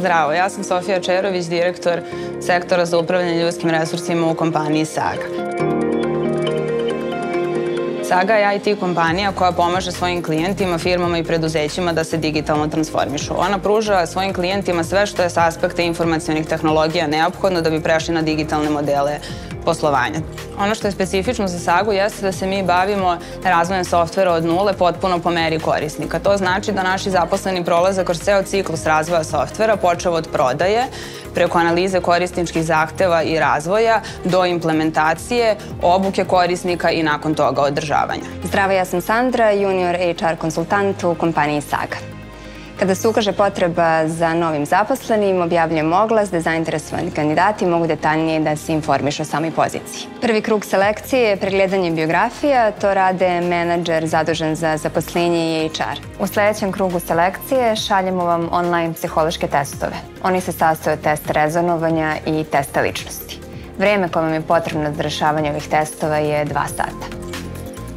Zdravo, ja sam Sofija Čerović, direktor sektora za upravljanje ljudskim resursima u kompaniji Saga. Saga je IT kompanija koja pomaže svojim klijentima, firmama i preduzećima da se digitalno transformišu. Ona pruža svojim klijentima sve što je sa aspekta informacijonih tehnologija neophodno da bi prešli na digitalne modele poslovanja. Ono što je specifično za Sagu jeste da se mi bavimo razvojem softvera od nule potpuno po meri korisnika. To znači da naši zaposleni prolaze kroz ceo ciklus razvoja softvera, počeo od prodaje, preko analize korisničkih zahteva i razvoja do implementacije, obuke korisnika i nakon toga održavanja. Zdravo, ja sam Sandra, junior HR konsultant u kompaniji Saga. Kada se ukaže potreba za novim zaposlenim, objavljujem oglas da zainteresovani kandidati mogu detaljnije da se informišu o samoj poziciji. Prvi krug selekcije je pregledanje biografija, to rade menadžer zadužen za zaposlenje i HR. U sledećem krugu selekcije šaljemo vam online psihološke testove. Oni se sastoje od testa rezonovanja i testa ličnosti. Vreme koje vam je potrebno za rešavanje ovih testova je 2 sata.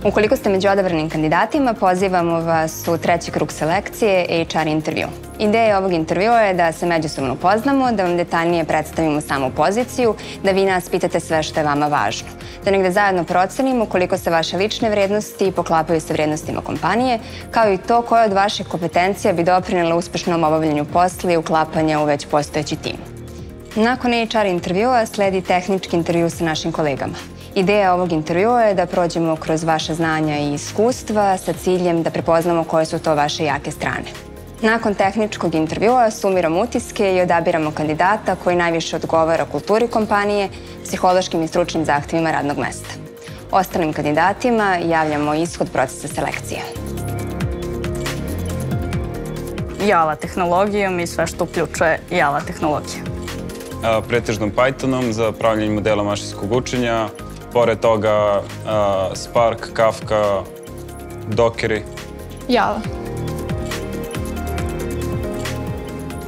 Ukoliko ste među odabranim kandidatima, pozivamo vas u treći krug selekcije HR intervju. Ideja ovog intervjua je da se međusobno upoznamo, da vam detaljnije predstavimo samu poziciju, da vi nas pitate sve što je vama važno. Da negde zajedno procenimo koliko se vaše lične vrednosti poklapaju sa vrednostima kompanije, kao i to koje od vaših kompetencija bi doprinela uspešnom obavljanju posla i uklapanja u već postojeći tim. Nakon HR intervjua sledi tehnički intervju sa našim kolegama. Ideja ovog intervjua je da prođemo kroz vaše znanja i iskustva sa ciljem da prepoznamo koje su to vaše jake strane. Nakon tehničkog intervjua sumiramo utiske i odabiramo kandidata koji najviše odgovara kulturi kompanije, psihološkim i stručnim zahtevima radnog mesta. Ostalim kandidatima javljamo ishod procesa selekcije. Java tehnologijom i sve što uključuje Java tehnologiju. Pretežnom Pythonom za pravljanje modela mašinskog učenja, Pored toga uh, Spark, Kafka, Dockeri. Java.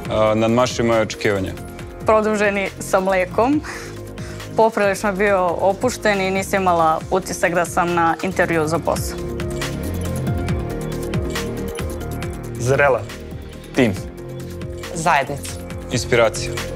Uh, nadmašio moje očekivanja. Produženi sa mlekom. Poprilično bio opušten i nisam imala utisak da sam na intervju za posao. Zrela. Tim. Zajednica. Inspiracija.